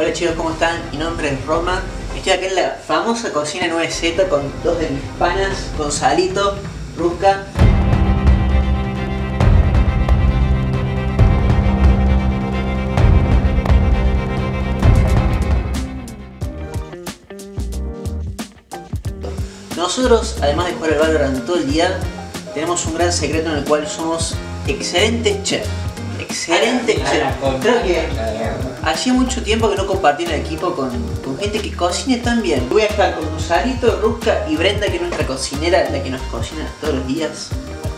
Hola chicos, ¿cómo están? Mi nombre es Roma. Estoy acá en la famosa cocina 9Z con dos de mis panas, Gonzalito, Rusca. Nosotros, además de jugar al Valorant todo el día, tenemos un gran secreto en el cual somos excelentes chefs. Excelentes chefs. Creo que hacía mucho tiempo que no compartí el equipo con, con gente que cocine tan bien. Voy a estar con Gonzalito, Rusca y Brenda, que es nuestra cocinera, la que nos cocina todos los días.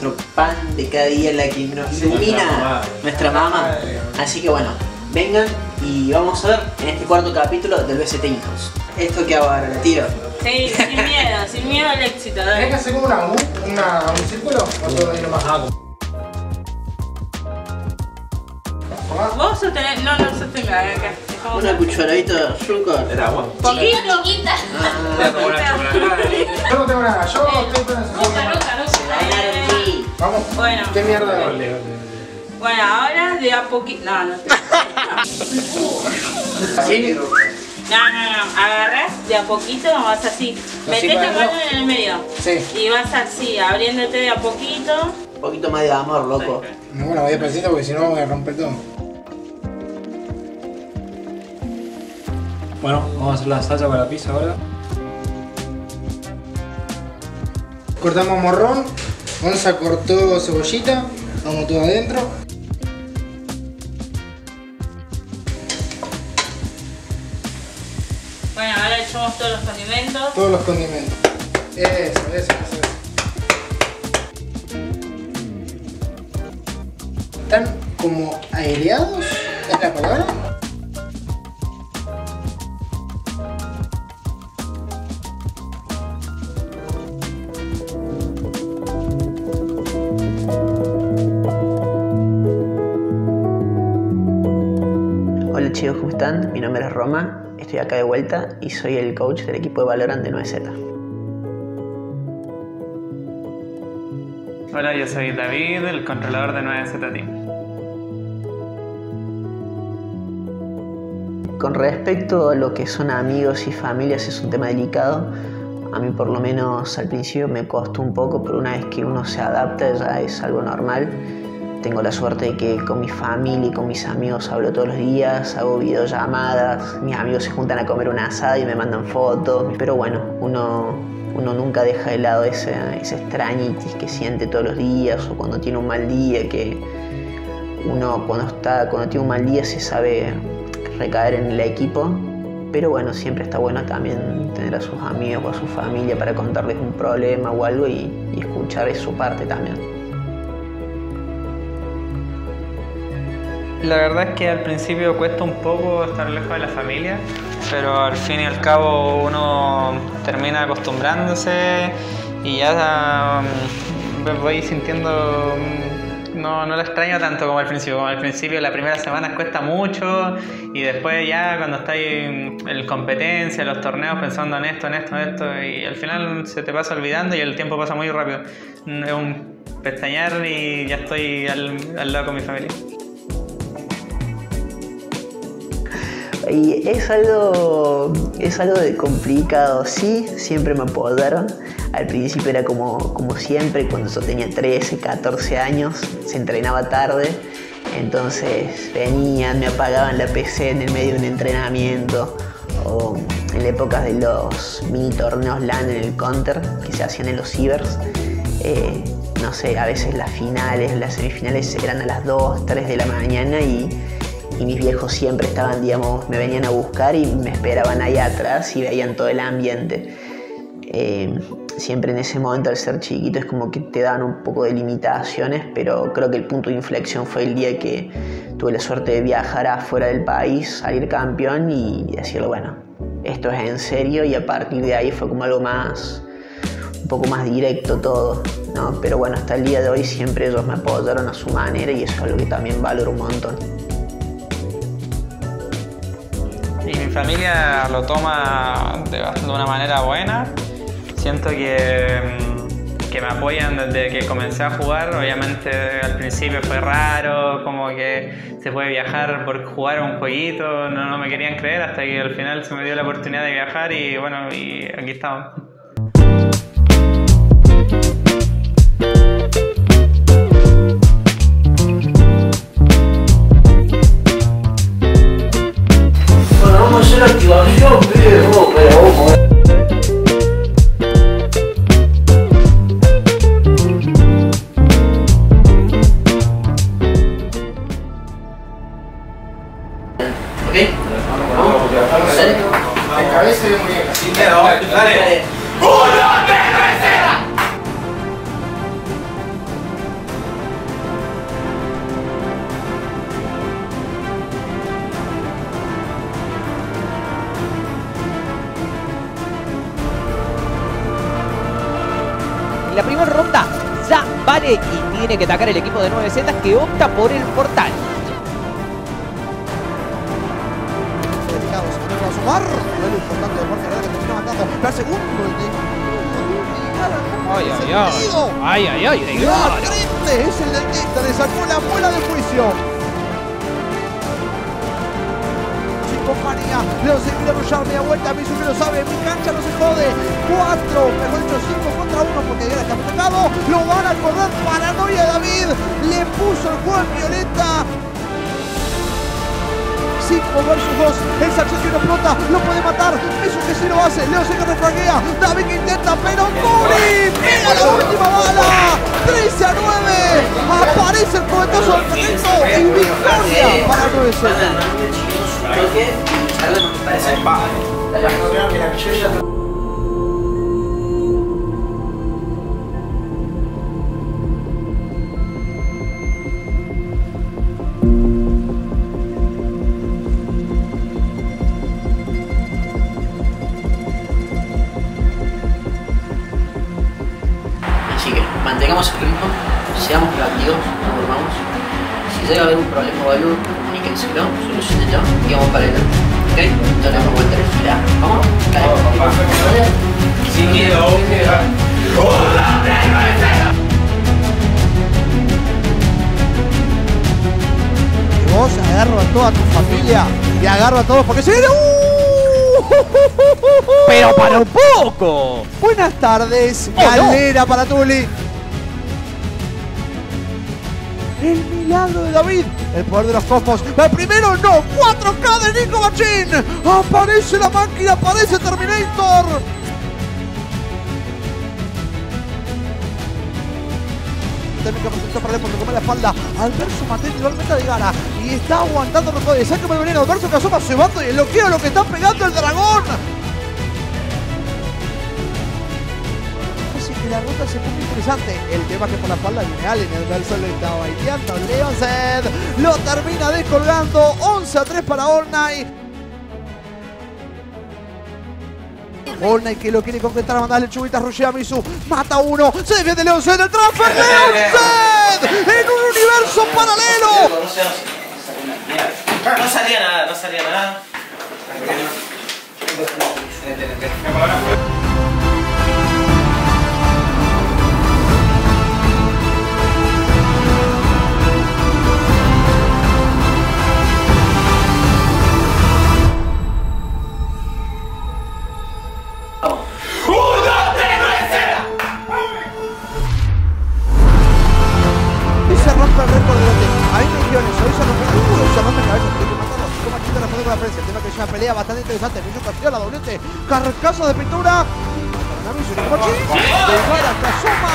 Nuestro pan de cada día, la que nos ilumina nuestra mamá. Así que bueno, vengan y vamos a ver en este cuarto capítulo del BST House. Esto que hago ahora, la tiro. Sí, sin miedo, sin miedo al éxito. ¿Tenés que hacer como una una, un círculo? ¿O todo ir Vos sostenés, no, no sostenga, acá. Una cucharadita de azúcar. ¿Era agua? Poquito. Ah, una chocolatada. Yo no tengo nada, yo estoy con eso. sí. Vamos. Bueno. ¿Qué mierda? Bueno, ahora de a poquito. No, no. ¿Así? No, no, no. Agarrás de a poquito, vas así. Metés la mano en el medio. Sí. Y vas así, abriéndote de a poquito. Un poquito más de amor, loco. Bueno, voy despacito porque si no voy a romper todo. Bueno, vamos a hacer la salsa para la pizza ahora. Cortamos morrón. Gonza cortó cebollita. Vamos todo adentro. Bueno, ahora echamos todos los condimentos. Todos los condimentos. Eso, eso, eso. eso. Están como aireados, ¿es la palabra? Chicos, ¿cómo están? Mi nombre es Roma, estoy acá de vuelta y soy el coach del equipo de Valorant de 9Z. Hola, yo soy David, el controlador de 9Z Team. Con respecto a lo que son amigos y familias es un tema delicado. A mí por lo menos al principio me costó un poco, pero una vez que uno se adapta ya es algo normal. Tengo la suerte de que con mi familia y con mis amigos hablo todos los días, hago videollamadas, mis amigos se juntan a comer una asada y me mandan fotos. Pero bueno, uno, uno nunca deja de lado ese, ese extrañitis que siente todos los días o cuando tiene un mal día, que uno cuando, está, cuando tiene un mal día se sabe recaer en el equipo. Pero bueno, siempre está bueno también tener a sus amigos o a su familia para contarles un problema o algo y, y escuchar su parte también. La verdad es que al principio cuesta un poco estar lejos de la familia, pero al fin y al cabo uno termina acostumbrándose y ya mm, voy sintiendo... mm, No, no lo extraño tanto como al principio. Como al principio, la primera semana cuesta mucho y después ya cuando estáis en en competencia, en los torneos, pensando en esto, en esto, en esto, y al final se te pasa olvidando y el tiempo pasa muy rápido. Mm, Es un pestañear y ya estoy al, al lado con mi familia. Y es algo, es algo de complicado, sí, siempre me apodaron. Al principio era como, como siempre, cuando yo tenía 13, 14 años, se entrenaba tarde, entonces venían, me apagaban la PC en el medio de un entrenamiento, o en la época de los mini torneos LAN en el Counter, que se hacían en los cibers. eh, no sé, a veces las finales, las semifinales eran a las 2, 3 de la mañana y, y mis viejos siempre estaban, digamos, me venían a buscar y me esperaban ahí atrás y veían todo el ambiente. Eh, siempre en ese momento al ser chiquito es como que te dan un poco de limitaciones, pero creo que el punto de inflexión fue el día que tuve la suerte de viajar afuera del país, salir campeón y decirle, bueno, esto es en serio y a partir de ahí fue como algo más, un poco más directo todo, ¿no? Pero bueno, hasta el día de hoy siempre ellos me apoyaron a su manera y eso es algo que también valoro un montón. Familia lo toma de, una manera buena. Siento que que me apoyan desde que comencé a jugar. Obviamente al principio fue raro, como que se puede viajar por jugar un jueguito, no, no me querían creer hasta que al final se me dio la oportunidad de viajar y bueno, y aquí estamos. y tiene que atacar el equipo de 9Z que opta por el portal. a Ay, ay, ay. Ay, ay, ay. Es el dentista, le sacó la bola de juicio. compañía. Se lo sabe. Mi cancha no se 4, mejor dicho 5 contra 1 porque ya está atacado. Lo van a correr, paranoia David. Le puso el juego en violeta. 5 versus 2, el que no explota, lo puede matar, eso que sí lo hace, Leo se refraguea, David intenta, pero Curi pega la última bala, 13 a 9, aparece el cometazo y victoria para 9 z Si llega a haber un problema o algo, comuníquenselo, solucionenlo y vamos para adelante. ¿Ok? No le damos vuelta a la gira. ¿Vamos? Dale. Sin miedo. Y vos agarro a toda tu familia y agarro a todos porque se viene. ¡Uh! Pero para un poco. Buenas tardes, Oh, no. galera para Tuli. El milagro de David, el poder de los cosmos. El primero no, 4K de Nico Machín. Aparece la máquina, aparece Terminator. Técnica presentó para porque come la espalda. Alverso Mateo igualmente de Gara. Y está aguantando Rocoy. Sáqueme el veneno. Alverso que asoma se bando y el loqueo lo que está pegando el dragón. La ruta se pone interesante. El tema que por la espalda viene Allen. El verso le está baiteando. Leonzed lo termina descolgando. 11 a 3 para. All Night que lo quiere concretar mandarle chubitas rushea a Misu. Mata uno. Se defiende Leonzed. El transfer de Leonzed. En un universo paralelo. No salía nada, no salía nada. Una pelea bastante interesante. Misu Castillo, la doblete. Carcazo de pintura. Para Misu Nicochi. Delgara que asoma.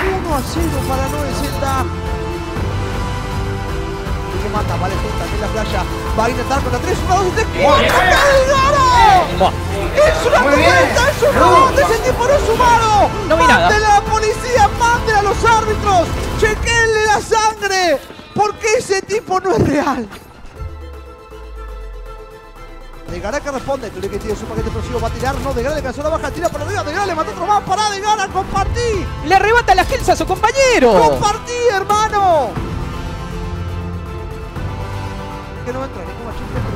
Y 1 a 0 para 9Z. Y que mata, vale, junta en la playa. Va a intentar contra 3, 1, 2 y 3. ¡Cuatro! ¡Delgara! ¡Es una cuenta! ¡Es un robot! ¡Ese tipo no es humano! No. ¡Manden a la policía! ¡Manden a los árbitros! ¡Chequenle la sangre! Porque ese tipo no es real. Degara que responde, tú que tiene su paquete explosivo, va a tirar, no, Degara le cansó la baja, tira para arriba, Degara le mató otro más, pará, Degara, compartí, Le arrebata la kills a su compañero. compartí, hermano. Que no entra, Nico Machín, pero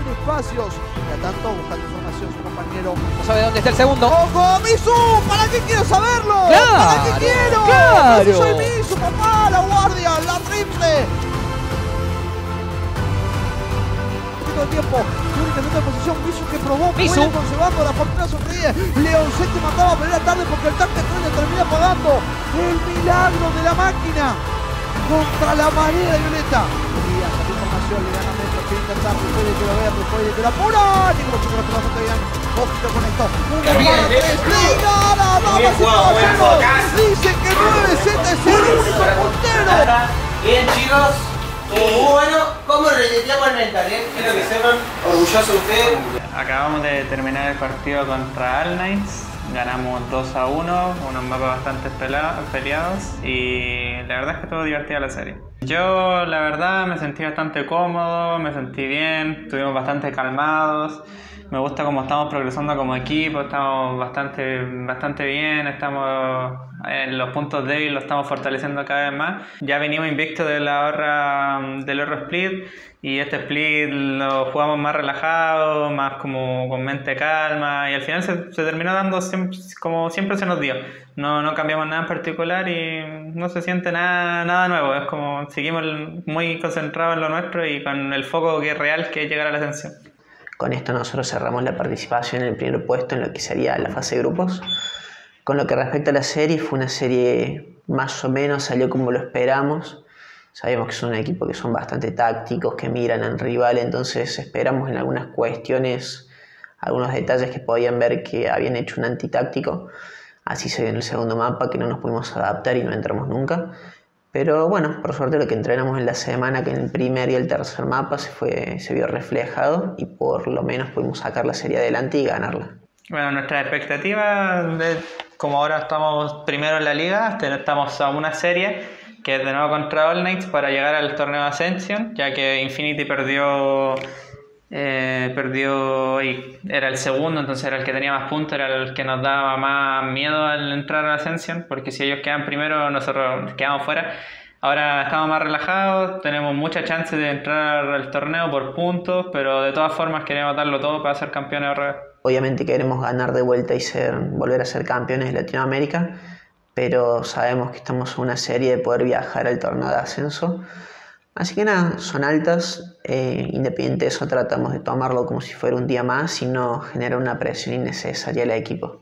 tiene espacios. Ya tanto, buscando información su compañero. No sabe dónde está el segundo. ¡Ojo, Misu! ¿Para qué quiero saberlo? Claro, ¿Para qué quiero? claro. Yo soy Misu, papá, la guardia, la triple. Tiempo, únicamente en posición Misu que probó, Misu. conservando la fortuna sonríe. Leoncete mandaba a pelear tarde porque el tanque le termina pagando. El milagro de la máquina contra la marea violeta. Quería sacar información, le dan a Metro, quiere intentar, puede que lo vea, puede que lo apura. Nico lo chicos, bastante bien. Ojito con esto. Barra bien, tres. buen caballeros. jugado. Dicen que 9Z es el único puntero. Bien, chicos. Muy bueno. ¿Cómo reseteamos el mental? ¿eh? Quiero que sepan, orgulloso de ustedes. Acabamos de terminar el partido contra All Knights. Ganamos 2 a 1, unos mapas bastante peleados y la verdad es que estuvo divertida la serie. Yo la verdad me sentí bastante cómodo, me sentí bien, estuvimos bastante calmados. Me gusta cómo estamos progresando como equipo, estamos bastante, bastante bien, estamos en los puntos débiles, lo estamos fortaleciendo cada vez más. Ya venimos invictos de la del horror split y este split lo jugamos más relajado, más como con mente calma y al final se, se terminó dando siempre, como siempre se nos dio. No, no cambiamos nada en particular y no se siente nada, nada nuevo, es como seguimos muy concentrados en lo nuestro y con el foco que es real que es llegar a la ascensión. Con esto nosotros cerramos la participación en el primer puesto en lo que sería la fase de grupos. Con lo que respecta a la serie, fue una serie más o menos, salió como lo esperamos. Sabemos que son un equipo que son bastante tácticos, que miran al rival, entonces esperamos en algunas cuestiones, algunos detalles que podían ver que habían hecho un antitáctico. Así se dio en el segundo mapa, que no nos pudimos adaptar y no entramos nunca. Pero bueno, por suerte lo que entrenamos en la semana, que en el primer y el tercer mapa se, fue, se vio reflejado y por lo menos pudimos sacar la serie adelante y ganarla. Bueno, nuestra expectativa, de, como ahora estamos primero en la liga, te- estamos a una serie que es de nuevo contra All Knights para llegar al torneo Ascension, ya que Infinity perdió, eh, perdió y era el segundo, entonces era el que tenía más puntos, era el que nos daba más miedo al entrar a Ascension, porque si ellos quedan primero, nosotros quedamos fuera. Ahora estamos más relajados, tenemos muchas chances de entrar al torneo por puntos, pero de todas formas queremos darlo todo para ser campeones. Obviamente queremos ganar de vuelta y ser, volver a ser campeones de Latinoamérica, pero sabemos que estamos en una serie de poder viajar al torneo de ascenso. Así que nada, son altas, eh, independiente de eso, tratamos de tomarlo como si fuera un día más y no generar una presión innecesaria al equipo.